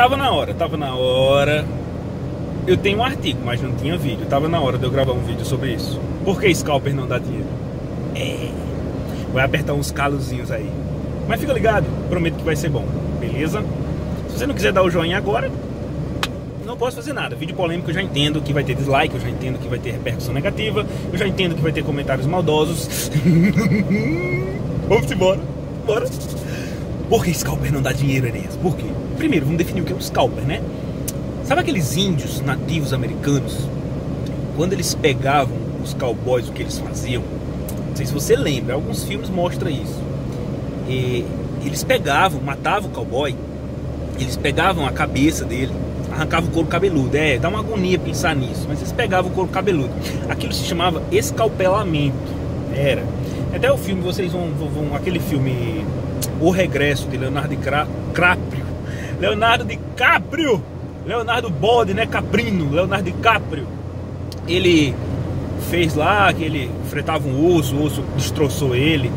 tava na hora, tava na hora. Eu tenho um artigo, mas não tinha vídeo. Tava na hora de eu gravar um vídeo sobre isso. Por que scalper não dá dinheiro? É. Vai apertar uns calozinhos aí. Mas fica ligado, prometo que vai ser bom, beleza? Se você não quiser dar o joinha agora, não posso fazer nada. Vídeo polêmico eu já entendo que vai ter dislike, eu já entendo que vai ter repercussão negativa, eu já entendo que vai ter comentários maldosos. Vamos embora. Bora. Por que scalper não dá dinheiro, Enéas? Por quê? Primeiro, vamos definir o que é um scalper, né? Sabe aqueles índios nativos americanos? Quando eles pegavam os cowboys, o que eles faziam? Não sei se você lembra, alguns filmes mostram isso. E eles pegavam, matavam o cowboy, eles pegavam a cabeça dele, arrancavam o couro cabeludo. É, dá uma agonia pensar nisso, mas eles pegavam o couro cabeludo. Aquilo se chamava escalpelamento. Era. Até o filme, vocês vão, vão, aquele filme O Regresso de Leonardo DiCaprio. Leonardo DiCaprio! Leonardo Bode, né? Caprino, Leonardo DiCaprio. Ele fez lá que ele fretava um osso, o osso destroçou ele.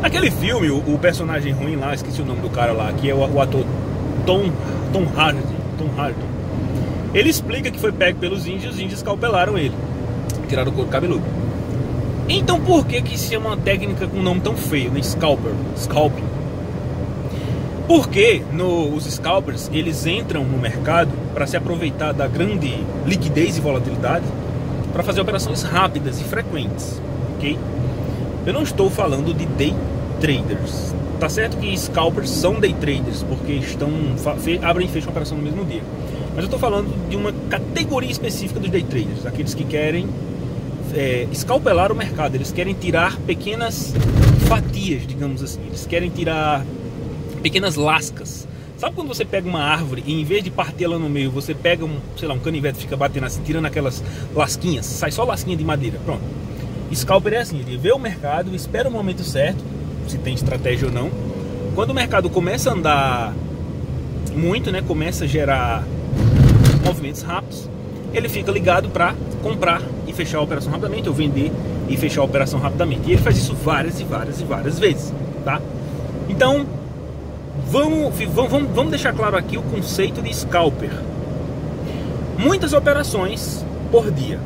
Naquele filme, o, o, personagem ruim lá, esqueci o nome do cara lá, que é o, o ator Tom, Tom Hardy, Tom Hardy. Ele explica que foi pego pelos índios, os índios calpelaram ele, tiraram o couro cabeludo. Então por que que se chama uma técnica com um nome tão feio, né? Scalper, scalping? Porque no, os scalpers eles entram no mercado para se aproveitar da grande liquidez e volatilidade para fazer operações rápidas e frequentes, ok? Eu não estou falando de day traders. Tá certo que scalpers são day traders porque estão abrem e fecham a operação no mesmo dia. Mas eu estou falando de uma categoria específica dos day traders, aqueles que querem é, escalpelar o mercado, eles querem tirar pequenas fatias, digamos assim, eles querem tirar pequenas lascas. Sabe quando você pega uma árvore e em vez de partir ela no meio, você pega um, sei lá, um canivete, fica batendo assim, tirando aquelas lasquinhas, sai só lasquinha de madeira, pronto. Scalper é assim, ele vê o mercado, espera o momento certo, se tem estratégia ou não. Quando o mercado começa a andar muito, né, começa a gerar movimentos rápidos, ele fica ligado para comprar e fechar a operação rapidamente, ou vender e fechar a operação rapidamente. E ele faz isso várias e várias e várias vezes, tá? Então, vamos, vamos, vamos deixar claro aqui o conceito de scalper. Muitas operações por dia.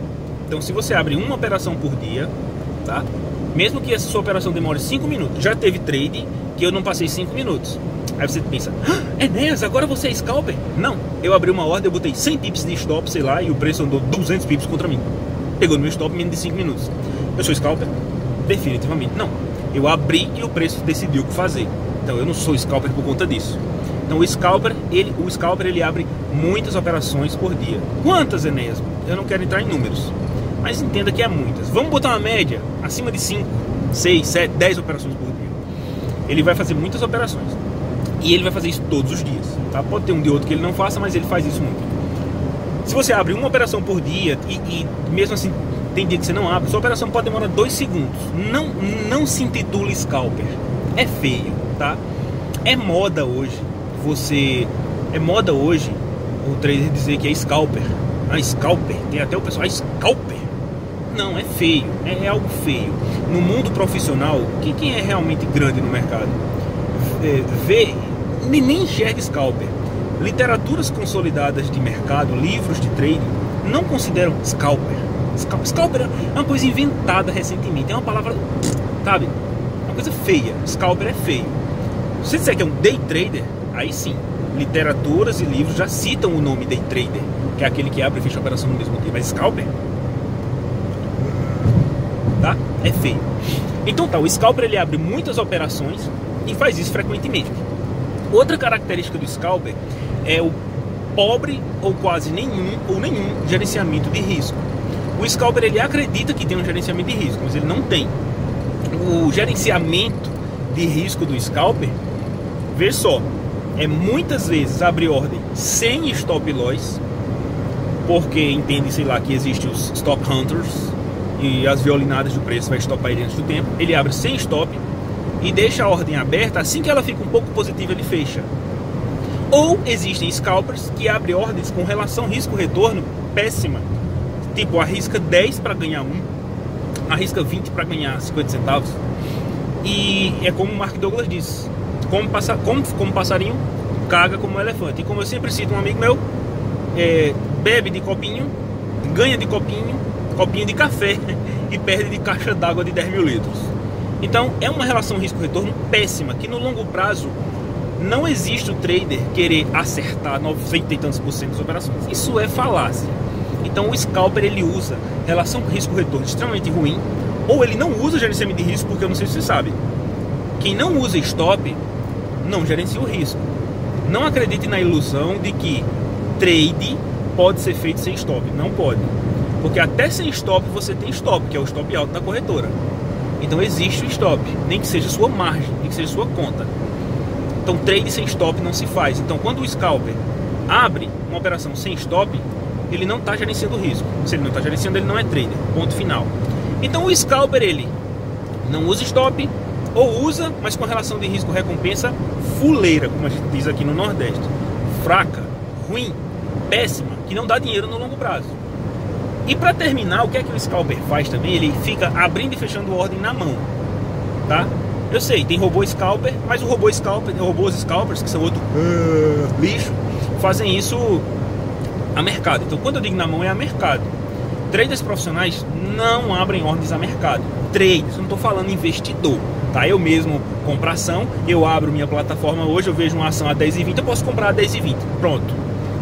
Então, se você abre uma operação por dia, tá? Mesmo que essa sua operação demore 5 minutos, já teve trade que eu não passei 5 minutos. Aí você pensa, ah, Enéas, agora você é scalper? Não, eu abri uma ordem, eu botei 100 pips de stop, sei lá, e o preço andou 200 pips contra mim. Pegou no meu stop menos de 5 minutos. Eu sou scalper? Definitivamente não. Eu abri e o preço decidiu o que fazer. Então eu não sou scalper por conta disso. Então o scalper, ele, o scalper ele abre muitas operações por dia. Quantas, Enéas? Eu não quero entrar em números, mas entenda que é muitas. Vamos botar uma média acima de 5, 6, 7, 10 operações por dia. Ele vai fazer muitas operações. E ele vai fazer isso todos os dias. Tá? Pode ter um de outro que ele não faça, mas ele faz isso muito. Se você abre uma operação por dia e, e mesmo assim tem dia que você não abre, sua operação pode demorar dois segundos. Não, não se intitule scalper. É feio tá? É moda hoje você. É moda hoje o trader dizer que é scalper. Ah, scalper. Tem até o pessoal, ah, scalper. Não, é feio. É, é algo feio. No mundo profissional, quem, quem é realmente grande no mercado é, vê, nem enxerga scalper. Literaturas consolidadas de mercado, livros de trading, não consideram scalper. Scalper é uma coisa inventada recentemente. É uma palavra, sabe? Uma coisa feia. Scalper é feio. Se você disser que é um day trader, aí sim, literaturas e livros já citam o nome day trader, que é aquele que abre e fecha a operação no mesmo dia. Mas scalper, tá? É feio. Então tá, o scalper ele abre muitas operações e faz isso frequentemente. Outra característica do scalper é o pobre ou quase nenhum ou nenhum gerenciamento de risco. O scalper ele acredita que tem um gerenciamento de risco, mas ele não tem. O gerenciamento de risco do scalper Vê só, é muitas vezes abrir ordem sem stop loss, porque entende, sei lá, que existe os stop hunters e as violinadas do preço vai stopar ele antes do tempo. Ele abre sem stop e deixa a ordem aberta, assim que ela fica um pouco positiva, ele fecha. Ou existem scalpers que abrem ordens com relação risco-retorno péssima. Tipo, arrisca 10 para ganhar 1, arrisca 20 para ganhar 50 centavos. E é como o Mark Douglas disse: como, passa, como, como passarinho, caga como um elefante. E como eu sempre cito um amigo meu, é, bebe de copinho, ganha de copinho, copinho de café e perde de caixa d'água de 10 mil litros. Então é uma relação risco-retorno péssima, que no longo prazo não existe o trader querer acertar 90 e tantos por cento das operações. Isso é falácia. Então o scalper ele usa relação risco-retorno extremamente ruim, ou ele não usa gerenciamento de risco, porque eu não sei se você sabe. Quem não usa stop não gerencia o risco. Não acredite na ilusão de que trade pode ser feito sem stop. Não pode. Porque até sem stop você tem stop, que é o stop alto da corretora. Então existe o stop, nem que seja sua margem, nem que seja sua conta. Então trade sem stop não se faz. Então quando o scalper abre uma operação sem stop, ele não está gerenciando o risco. Se ele não está gerenciando, ele não é trader. Ponto final. Então o scalper ele não usa stop ou usa, mas com relação de risco recompensa fuleira, como a gente diz aqui no Nordeste. Fraca, ruim, péssima, que não dá dinheiro no longo prazo. E para terminar, o que é que o scalper faz também? Ele fica abrindo e fechando ordem na mão, tá? Eu sei, tem robô scalper, mas o robô scalper, robôs scalpers, que são outro uh, lixo, fazem isso a mercado. Então, quando eu digo na mão, é a mercado. Traders profissionais não abrem ordens a mercado. Traders, não estou falando investidor. Tá? Eu mesmo compro ação, eu abro minha plataforma hoje, eu vejo uma ação a 10 e 20, eu posso comprar a 10 e 20. Pronto.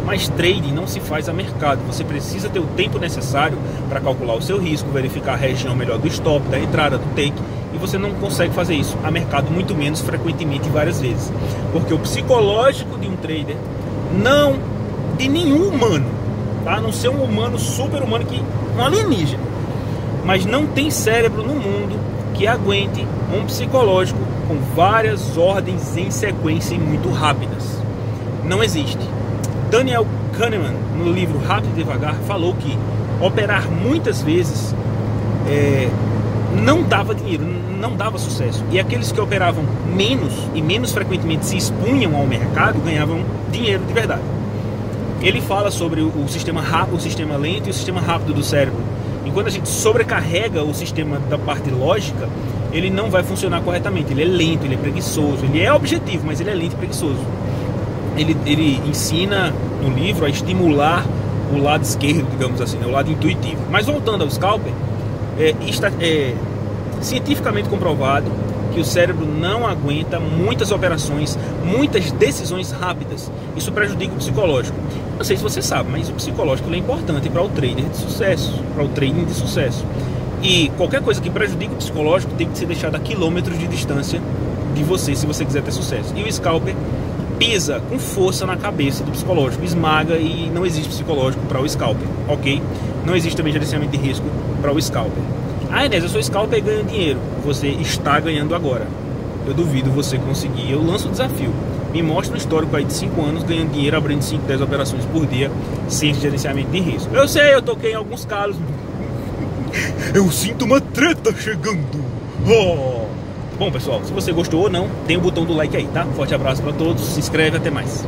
Mas trading não se faz a mercado. Você precisa ter o tempo necessário para calcular o seu risco, verificar a região melhor do stop, da entrada, do take. E você não consegue fazer isso a mercado, muito menos frequentemente várias vezes. Porque o psicológico de um trader não de nenhum humano, tá? A não ser um humano super humano que um alienígena. Mas não tem cérebro no mundo que aguente um psicológico com várias ordens em sequência e muito rápidas. Não existe. Daniel Kahneman, no livro Rápido e Devagar, falou que operar muitas vezes é, não dava dinheiro, não dava sucesso. E aqueles que operavam menos e menos frequentemente se expunham ao mercado ganhavam dinheiro de verdade. Ele fala sobre o sistema rápido, o sistema lento e o sistema rápido do cérebro. E quando a gente sobrecarrega o sistema da parte lógica, ele não vai funcionar corretamente. Ele é lento, ele é preguiçoso, ele é objetivo, mas ele é lento e preguiçoso. Ele, ele ensina no livro a estimular o lado esquerdo, digamos assim, né, o lado intuitivo. Mas voltando ao scalper, é, está, é cientificamente comprovado que o cérebro não aguenta muitas operações, muitas decisões rápidas. Isso prejudica o psicológico. Não sei se você sabe, mas o psicológico é importante para o trader de sucesso, para o trading de sucesso. E qualquer coisa que prejudique o psicológico tem que ser deixada a quilômetros de distância de você se você quiser ter sucesso. E o scalper pisa com força na cabeça do psicológico, esmaga e não existe psicológico para o scalper, ok? Não existe também gerenciamento de risco para o scalper. Ah, Inês, eu sou scalper e ganho dinheiro. Você está ganhando agora. Eu duvido você conseguir. Eu lanço o desafio. Me mostra um histórico aí de 5 anos ganhando dinheiro, abrindo 5, 10 operações por dia, sem gerenciamento de risco. Eu sei, eu toquei em alguns casos. eu sinto uma treta chegando. Oh. Bom, pessoal, se você gostou ou não, tem o botão do like aí, tá? Forte abraço para todos, se inscreve, até mais.